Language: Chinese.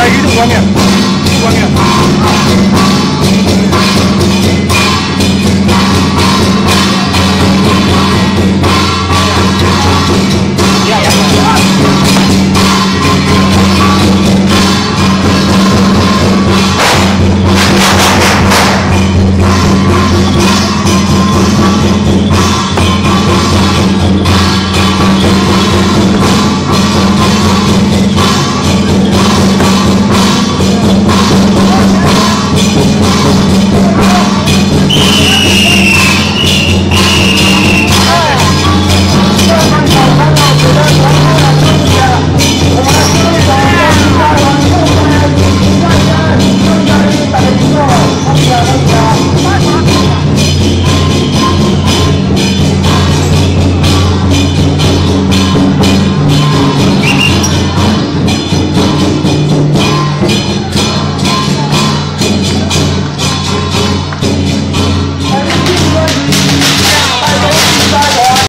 在移动方面。